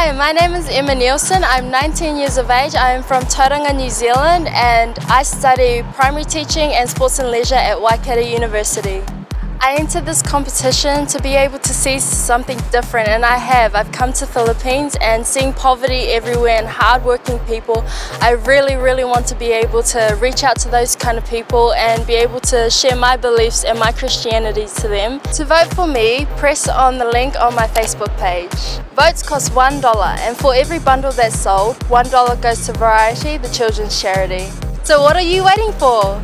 Hi, my name is Emma Nielsen. I'm 19 years of age. I am from Tauranga, New Zealand and I study primary teaching and sports and leisure at Waikato University. I entered this competition to be able to see something different and I have. I've come to Philippines and seeing poverty everywhere and hardworking people. I really, really want to be able to reach out to those kind of people and be able to share my beliefs and my Christianity to them. To vote for me, press on the link on my Facebook page. Votes cost $1 and for every bundle that's sold, $1 goes to Variety, the children's charity. So what are you waiting for?